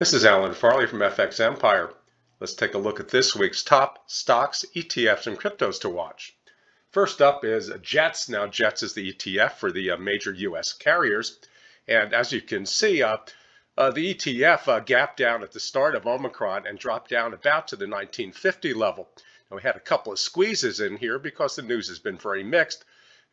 This is Alan Farley from FX Empire. Let's take a look at this week's top stocks, ETFs, and cryptos to watch. First up is JETS. Now, JETS is the ETF for the uh, major U.S. carriers. And as you can see, uh, uh, the ETF uh, gapped down at the start of Omicron and dropped down about to the 1950 level. Now, we had a couple of squeezes in here because the news has been very mixed.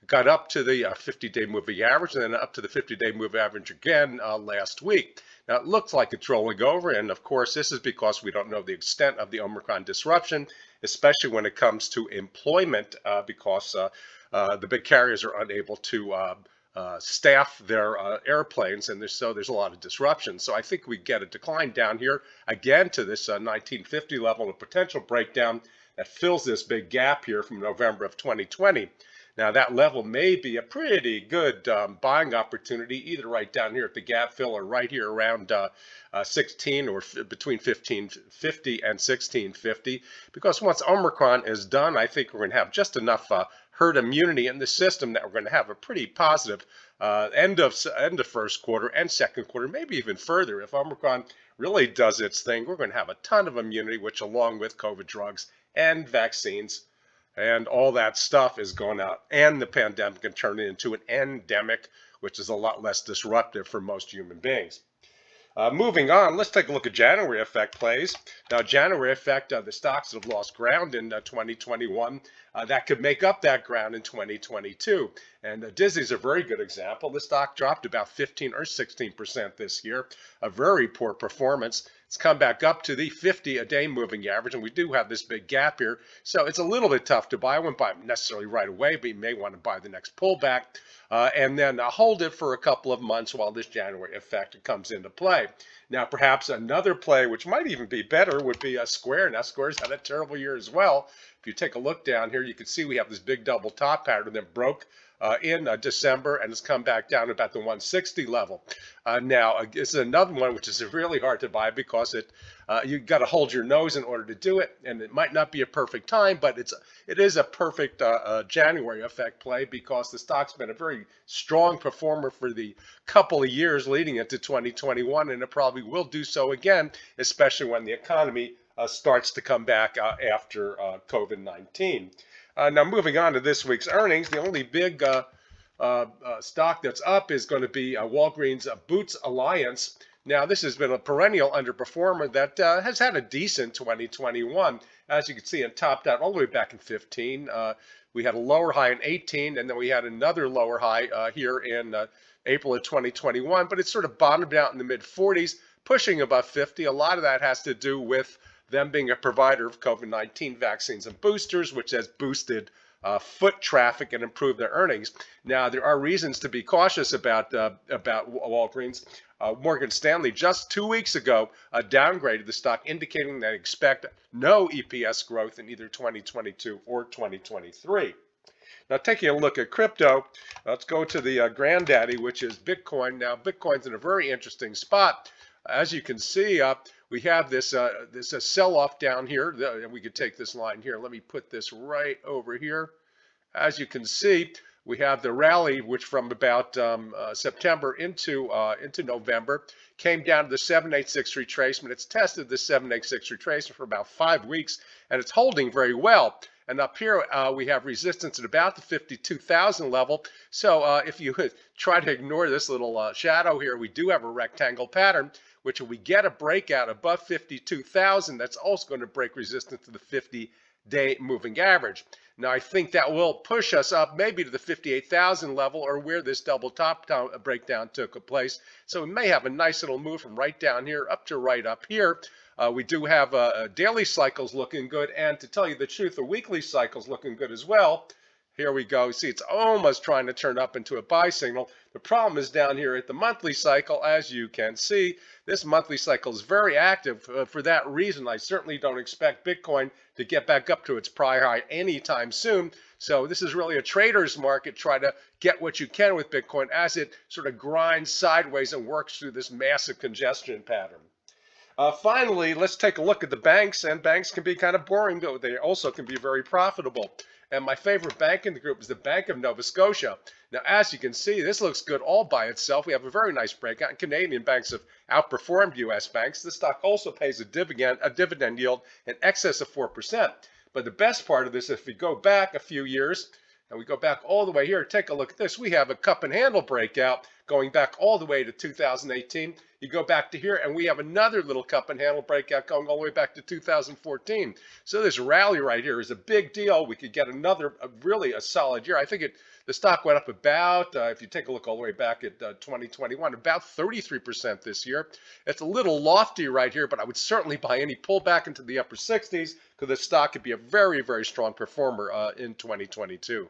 Got up to the 50-day uh, moving average and then up to the 50-day moving average again uh, last week. Now, it looks like it's rolling over, and of course, this is because we don't know the extent of the Omicron disruption, especially when it comes to employment, uh, because uh, uh, the big carriers are unable to uh, uh, staff their uh, airplanes, and there's, so there's a lot of disruption. So I think we get a decline down here again to this 1950 level, a potential breakdown that fills this big gap here from November of 2020. Now that level may be a pretty good um, buying opportunity, either right down here at the gap fill or right here around uh, uh, 16 or between 1550 and 1650. Because once Omicron is done, I think we're going to have just enough uh, herd immunity in the system that we're going to have a pretty positive uh, end of end of first quarter and second quarter, maybe even further. If Omicron really does its thing, we're going to have a ton of immunity, which along with COVID drugs and vaccines and all that stuff is going out and the pandemic can turn it into an endemic which is a lot less disruptive for most human beings uh, moving on, let's take a look at January effect plays. Now, January effect, uh, the stocks that have lost ground in uh, 2021, uh, that could make up that ground in 2022. And uh, Disney's a very good example. The stock dropped about 15 or 16% this year, a very poor performance. It's come back up to the 50 a day moving average, and we do have this big gap here. So it's a little bit tough to buy. I wouldn't buy necessarily right away, but you may want to buy the next pullback uh, and then uh, hold it for a couple of months while this January effect comes into play. Now, perhaps another play, which might even be better, would be a Square. Now, Square's had a terrible year as well. If you take a look down here, you can see we have this big double top pattern that broke uh, in uh, December and has come back down about the 160 level. Uh, now, uh, this is another one which is really hard to buy because it uh, you got to hold your nose in order to do it, and it might not be a perfect time, but it's it is a perfect uh, January effect play because the stock's been a very strong performer for the couple of years leading into 2021, and it probably will do so again, especially when the economy starts to come back after COVID-19. Uh, now, moving on to this week's earnings, the only big uh, uh, uh stock that's up is going to be uh, Walgreens uh, Boots Alliance. Now, this has been a perennial underperformer that has had a decent 2021. As you can see, it topped out all the way back in 15. we had a lower high in 18, and then we had another lower high here in April of 2021, but it sort of bottomed out in the mid 40s, pushing above 50. A lot of that has to do with them being a provider of COVID 19 vaccines and boosters, which has boosted uh, foot traffic and improved their earnings. Now, there are reasons to be cautious about uh, about Walgreens. Uh, Morgan Stanley just two weeks ago uh, downgraded the stock, indicating they expect no EPS growth in either 2022 or 2023. Now, taking a look at crypto, let's go to the uh, granddaddy, which is Bitcoin. Now, Bitcoin's in a very interesting spot. As you can see, uh, we have this uh, this a sell-off down here. And we could take this line here. Let me put this right over here. As you can see, we have the rally, which from about um, uh, September into uh, into November came down to the 786 retracement. It's tested the 786 retracement for about five weeks, and it's holding very well. And up here, uh, we have resistance at about the 52,000 level. So uh, if you try to ignore this little uh, shadow here, we do have a rectangle pattern which if we get a breakout above 52,000, that's also going to break resistance to the 50 day moving average. Now, I think that will push us up maybe to the 58,000 level or where this double top down uh, breakdown took place. So we may have a nice little move from right down here up to right up here. Uh, we do have uh, uh daily cycles looking good. And to tell you the truth, the weekly cycles looking good as well. Here we go. See, it's almost trying to turn up into a buy signal. The problem is down here at the monthly cycle, as you can see. This monthly cycle is very active. Uh, for that reason, I certainly don't expect Bitcoin to get back up to its prior high anytime soon. So this is really a trader's market. Try to get what you can with Bitcoin as it sort of grinds sideways and works through this massive congestion pattern. Uh, finally, let's take a look at the banks, and banks can be kind of boring, though they also can be very profitable. And my favorite bank in the group is the Bank of Nova Scotia. Now, as you can see, this looks good all by itself. We have a very nice breakout. And Canadian banks have outperformed U.S. banks. The stock also pays a dividend, a dividend yield in excess of 4%. But the best part of this, if we go back a few years, and we go back all the way here, take a look at this. We have a cup and handle breakout going back all the way to 2018. You go back to here, and we have another little cup and handle breakout going all the way back to 2014. So this rally right here is a big deal. We could get another, a really a solid year. I think it the stock went up about, uh, if you take a look all the way back at uh, 2021, about 33% this year. It's a little lofty right here, but I would certainly buy any pullback into the upper 60s because the stock could be a very, very strong performer uh, in 2022.